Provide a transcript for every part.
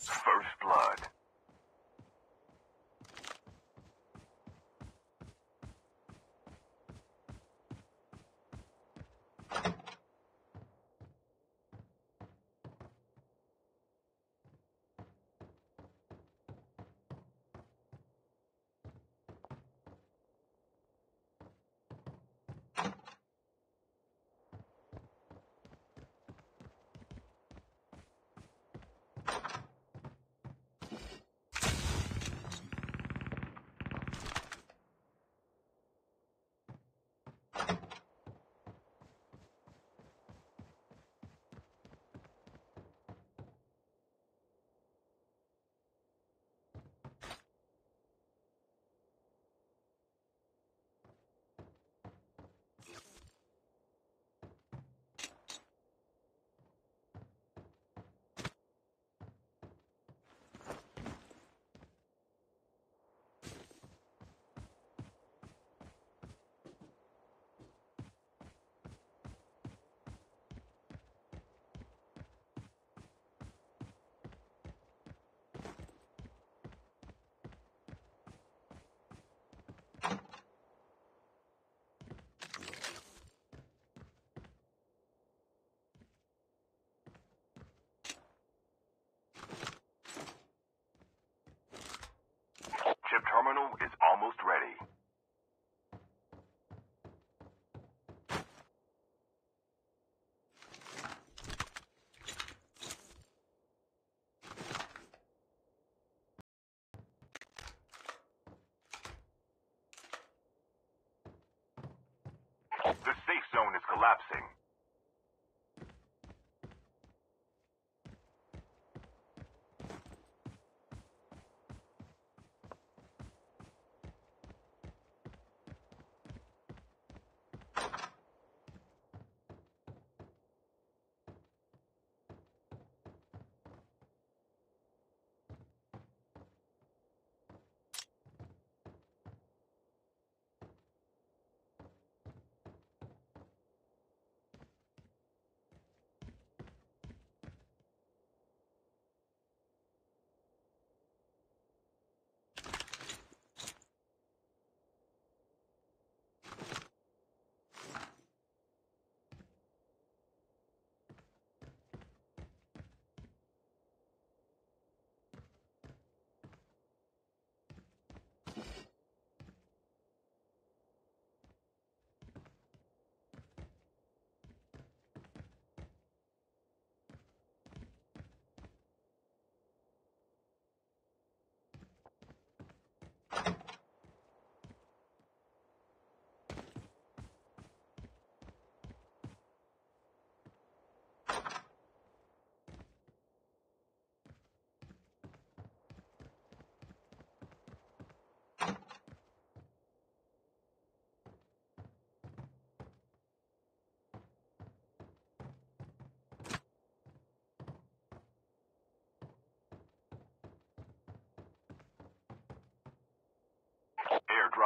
First blood. Ready.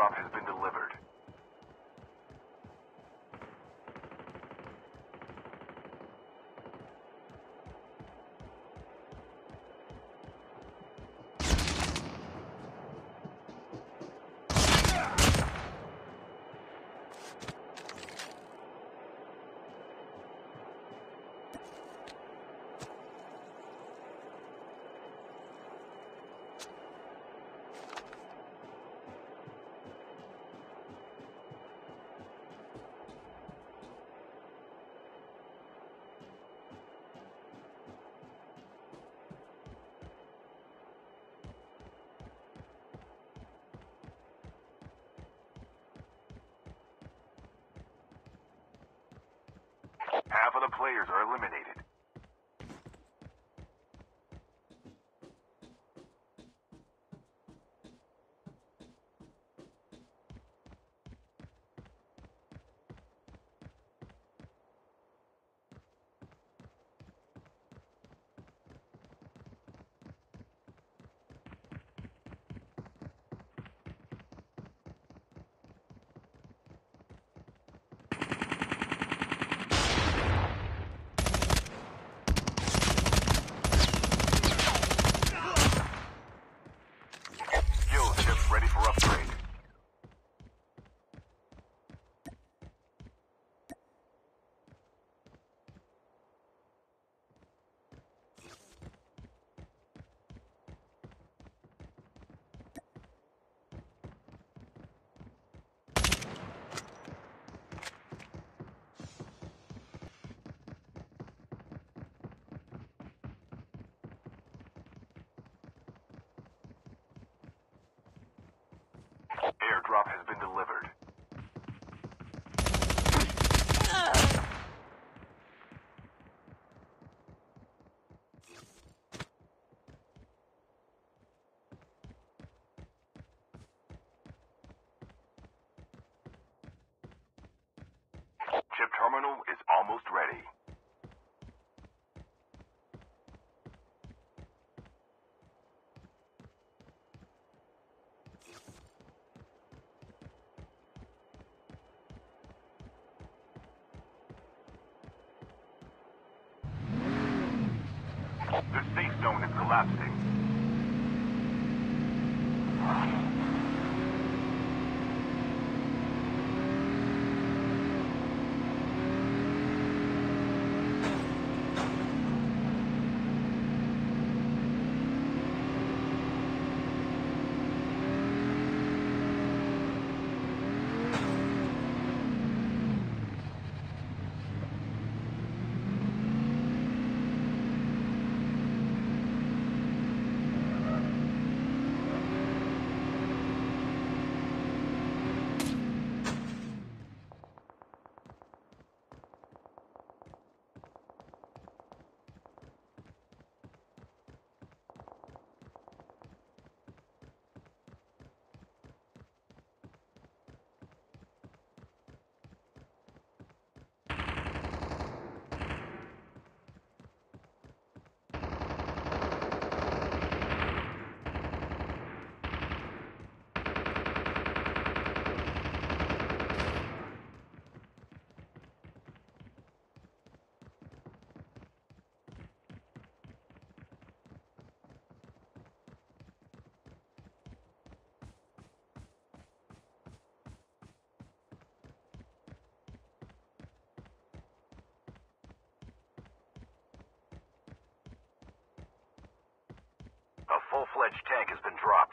Airdrop has been Half of the players are eliminated. Skills chip ready for upgrade. Airdrop has been delivered. Chip terminal is almost ready. The safe zone is collapsing. A full-fledged tank has been dropped.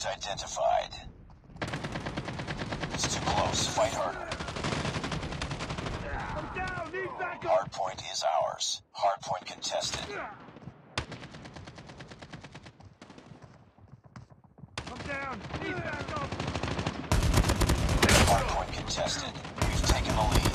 Hardpoint identified. It's too close. Fight harder. I'm down! Need backup! Hardpoint is ours. Hardpoint contested. I'm down! Need backup! Hardpoint contested. We've taken the lead.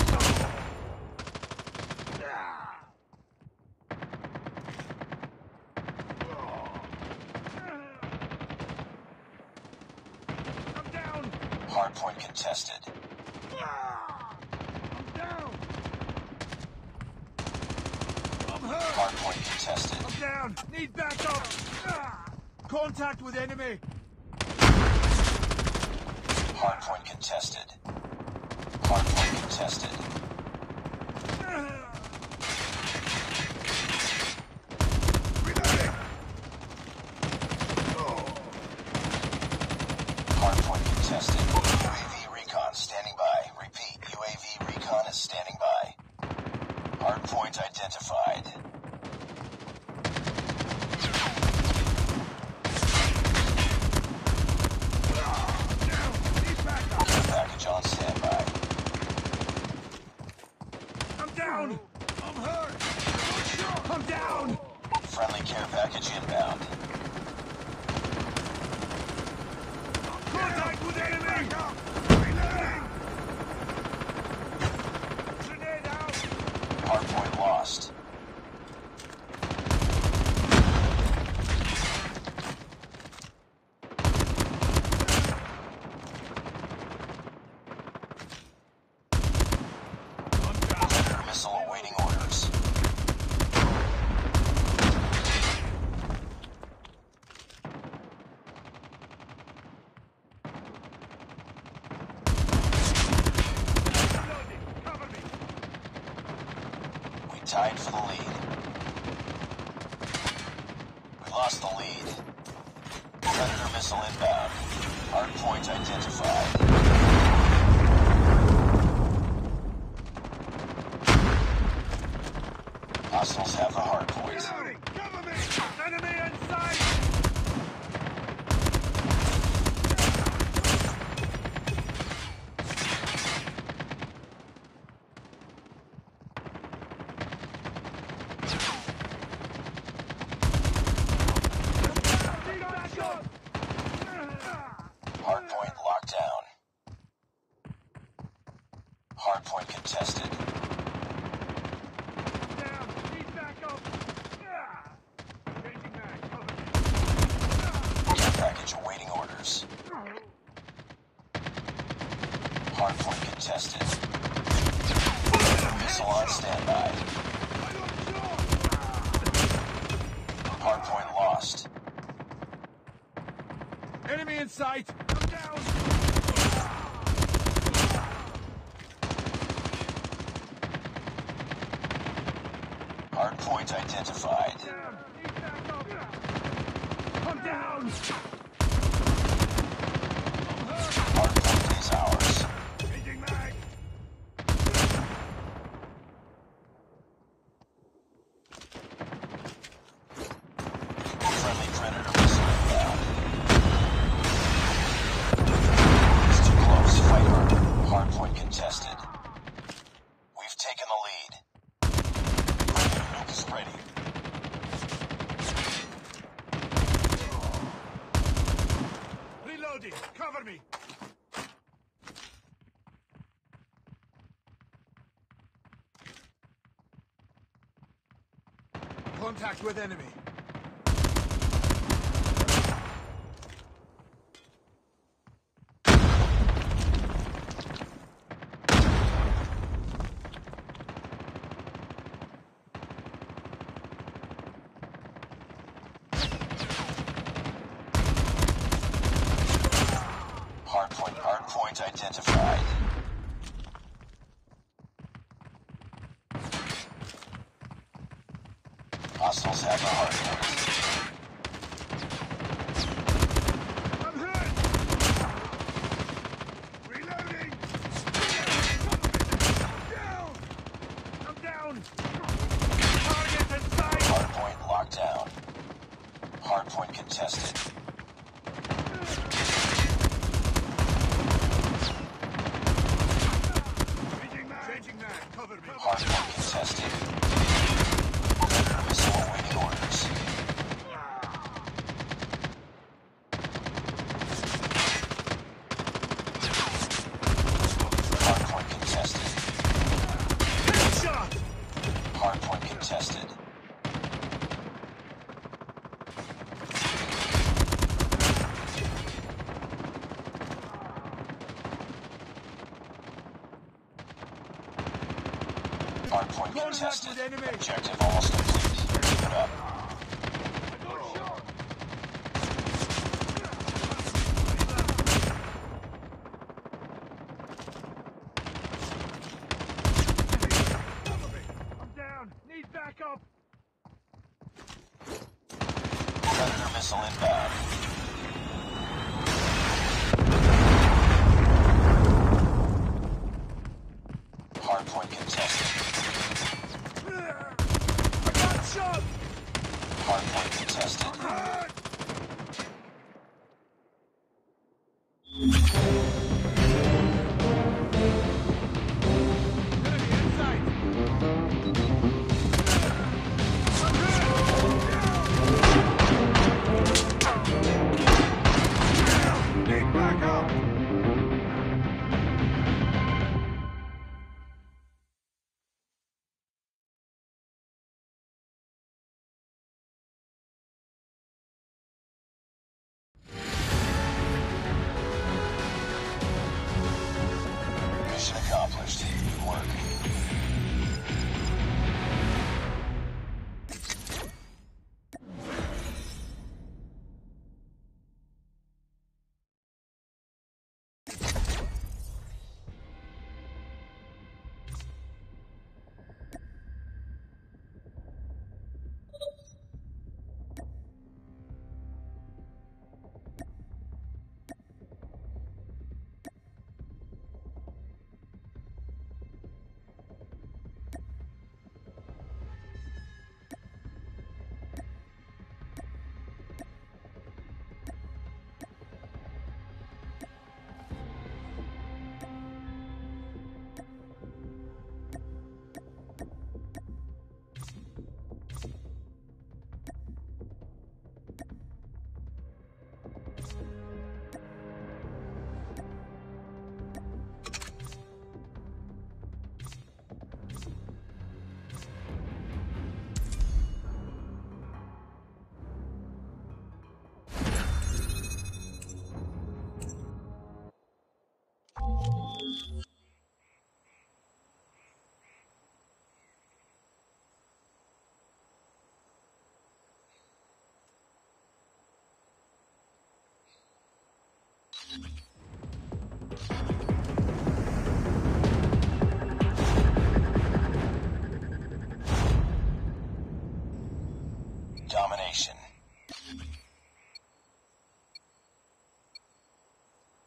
testing. tied for the lead. We lost the lead. Predator missile inbound. Hard point identified. sight! Contact with enemy. Contested. Enemy. Objective all stations.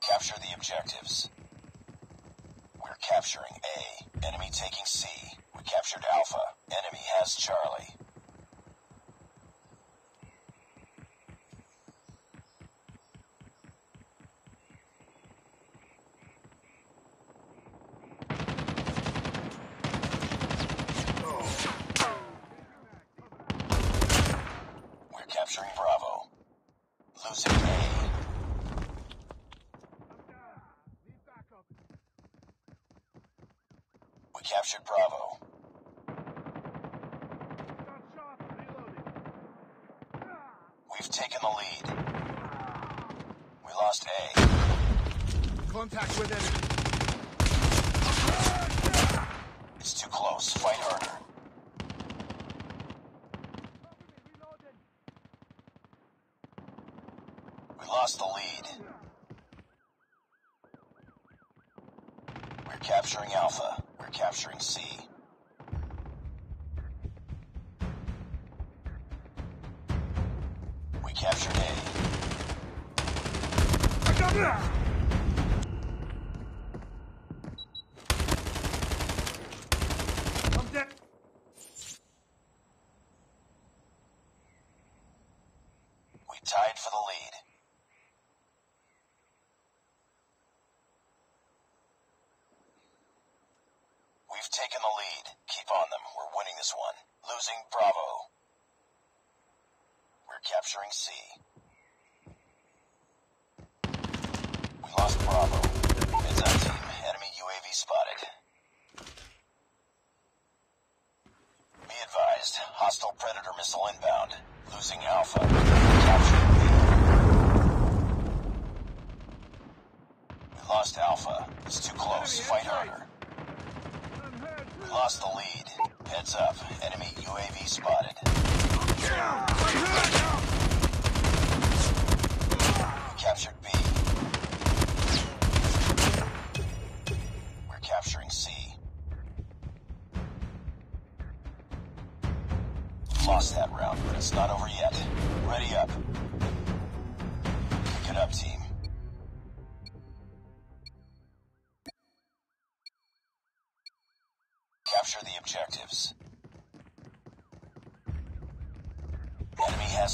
Capture the objectives. We're capturing A. Enemy taking C. We captured Alpha. Enemy has Charlie. capturing Alpha. We're capturing C. We captured A. spotted. Captured B. We're capturing C. Lost that round, but it's not over yet. Ready up. Pick it up, team. Capture the objectives.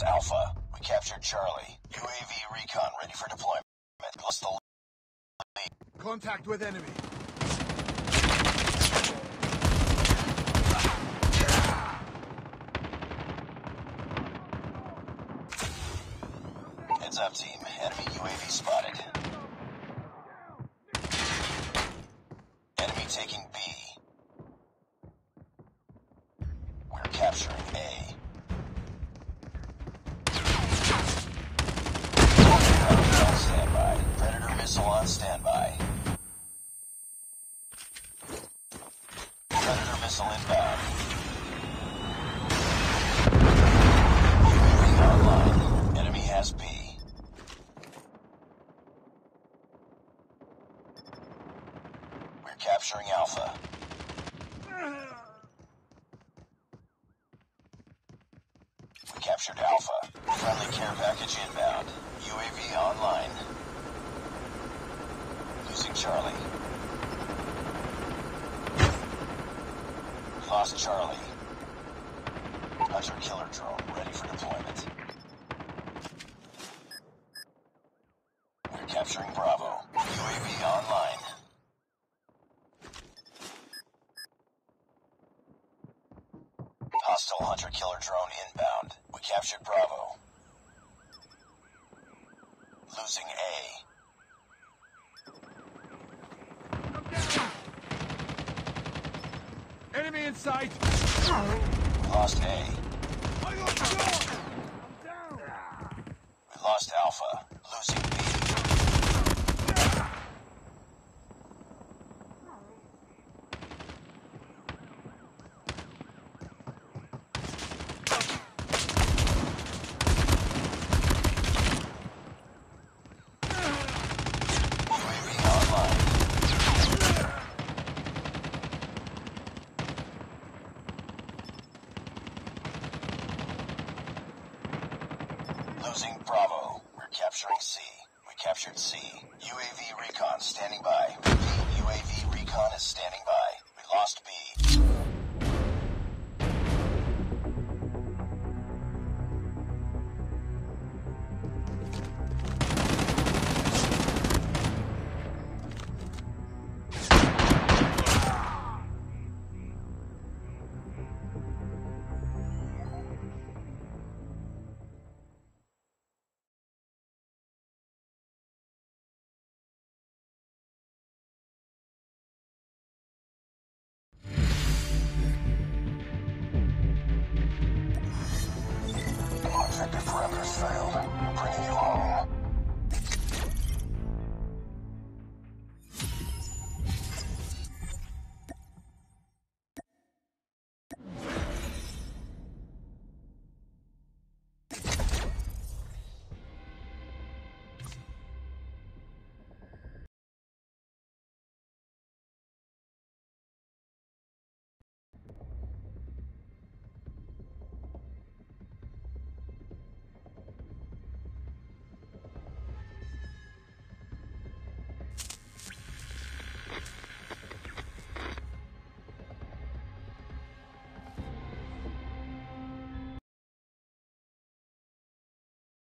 Alpha. We captured Charlie. UAV recon ready for deployment. Plus the Contact with enemy. Heads up, team. Predator missile on standby. Predator missile inbound. UAV online. Enemy has B. We're capturing Alpha. We captured Alpha. Friendly care package inbound. UAV online. Losing Charlie. Lost Charlie. Hunter killer drone ready for deployment. We're capturing Bravo. UAV online. Killer drone inbound. We captured Bravo. Losing A. Enemy in sight. Lost A. I. We lost Alpha.